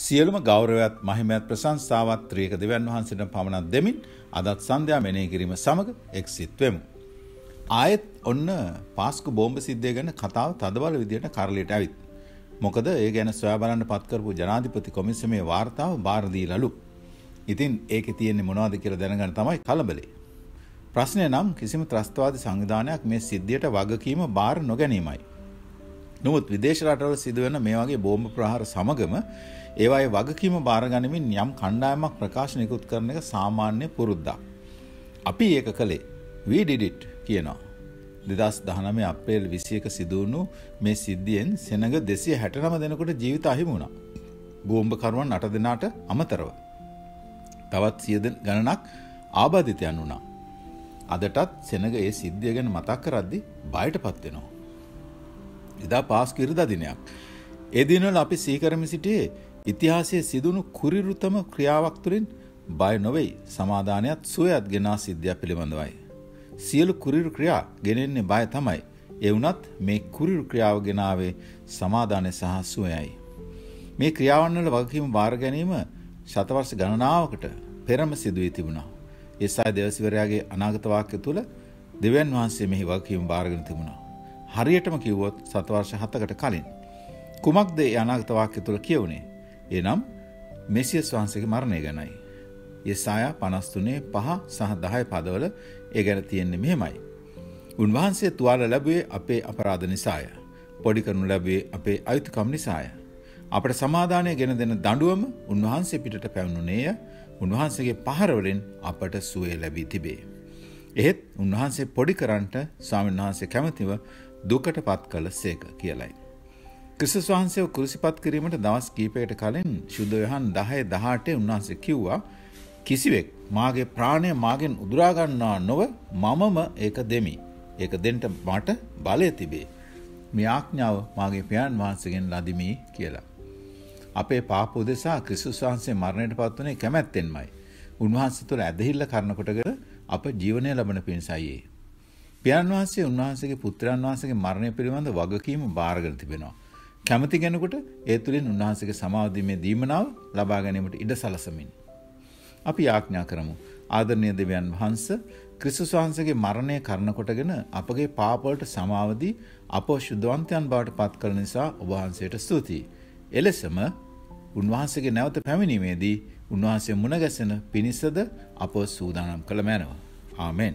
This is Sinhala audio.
සියලුම ගෞරවයත් මහිමයත් ප්‍රශංසාවත් ත්‍රියක දෙවන් වහන්සේට පමණක් දෙමින් අදත් සන්ධ්‍යා මෙනෙහි කිරීම සමග එක්සිත් වෙමු. ආයෙත් ඔන්න පාස්කු බෝම්බ සිද්ධිය ගැන කතාව තදබල විදියට කරලියට ඇවිත්. මොකද ඒ ගැන සොයා බලන්න පත් කරපු ජනාධිපති කොමිසමේ වාර්තාව බාර දීලලු. ඉතින් ඒකේ තියෙන්නේ මොනවද කියලා දැනගන්න තමයි කලබලේ. ප්‍රශ්නය නම් කිසිම ත්‍රස්තවාදී සංවිධානයක් මේ සිද්ධියට වගකීම බාර නොගැනීමයි. නමුත් විදේශ රටවල සිදුවෙන මේ වගේ බෝම්බ ප්‍රහාර සමගම ඒවායේ වගකීම බාරගනිමින් යම් කණ්ඩායමක් ප්‍රකාශ නිකුත් කරන එක සාමාන්‍ය පුරුද්දක්. අපි ඒක කළේ we did it කියනවා. දෙදස් දහනමේ අප්‍රේල් විසියක සිදුවුණු මේ සිද්ධියෙන් සෙනග දෙසිය හැටනම දෙනකොට ජීවිත අහිමුණා. බෝම්භකරුවන් අට දෙනාට අමතරව. තවත් සියද ගණනක් ආබාධිතයන් වුණා. අදටත් සෙනග ඒ සිද්ධිය ගැන මතක් කරද්දි බයට පත්වෙනවා. එදා පාස්කු ඉරිදා දිනයක්. ඒ දිනවල අපි සීකරමි සිටියේ ඉතිහාසයේ සිදුණු කුරිරුතම ක්‍රියාවක් තුළින් බය නොවෙයි සමාධානයත් සුවයත් ගෙනා සිද්ධියක් පිළිබඳවයි. සියලු කුරිරු ක්‍රියා ගෙනෙන්නේ බය තමයි. ඒ වුණත් මේ කුරිරු ක්‍රියාව ගෙනාවේ සමාධානය සහ සුවයයි. මේ ක්‍රියාවන් වල වගකීම බාර ගැනීම ශතවර්ෂ ගණනාවකට පෙරම සිදුවී තිබුණා. ඒසාය දෙවසිවරයාගේ අනාගත වාක්‍ය තුල දෙවියන් වහන්සේ මෙහි වගකීම බාරගෙන තිබුණා. හරියටම කිව්වොත් සතවර්ෂ 7කට කලින් කුමක්ද ඒ අනාගත වාක්‍ය තුල කියවුනේ? එනම් මෙසියස් වහන්සේගේ මරණය ගැනයි. යෙසායා 53 5 සහ 10 පදවල ඒ ගැන තියෙන්නේ මෙහෙමයි. උන්වහන්සේ තුවාල ලැබුවේ අපේ අපරාධ නිසාය. පොඩි කරනු ලැබුවේ අපේ අයුතුකම් නිසාය. අපට සමාදානය ගෙන දෙන දඬුවම උන්වහන්සේ පිටට පැවුණුනේය. උන්වහන්සේගේ පහරවලින් අපට සුවය ලැබී තිබේ. එහෙත් උන්වහන්සේ පොඩි කරන්ට ස්වාමීන් වහන්සේ කැමතිව දුකට පත් කළ සේක කියලයි. ක්‍රිස්තුස් වහන්සේව කුරුසිපත් කිරීමට දවස් කීපයකට කලින් ශුද්ධ යොහන් 10 18 උන්වහන්සේ කිව්වා කිසිවෙක් මාගේ ප්‍රාණය මාගෙන් උදුරා ගන්නා නොව මමම ඒක දෙමි. ඒක දෙන්න මට බලය තිබේ. මේ ආඥාව මාගේ පියාණන් වහන්සේගෙන් ලදිමි කියලා. අපේ පාප උදෙසා ක්‍රිස්තුස් වහන්සේ මරණයට පත් වුණේ කැමැත්තෙන්මයි. උන්වහන්සේ තුළ ඇදහිල්ල කරන කොටගෙන අප ජීවනය ලබන පිණිසයි. පියාණන් වහන්සේ උන්වහන්සේගේ පුත්‍රයන් වහන්සේගේ මරණය පිළිබඳ වගකීම බාරගෙන තිබෙනවා. කැමති කෙනෙකුට ඒ තුළින් උන්වහන්සේගේ සමාවදීමේ දීමනාව ලබා ගැනීමට ඉඩ සලසමින්. අපි යාඥා කරමු. ආදරණීය දෙවියන් වහන්ස ක්‍රිස්තුස් වහන්සේගේ මරණය කරන කොටගෙන අපගේ පාපවලට සමාවදී අපෝ ශුද්ධවන්තයන් බවට පත් කළ නිසා ඔබ වහන්සේට ස්තුතියි. එලෙසම උන්වහන්සේගේ නැවත පැමිණීමේදී උන්වහන්සේ මුණ ගැසෙන පිණිසද අප සූදානම් කළ මැනව. ආමෙන්.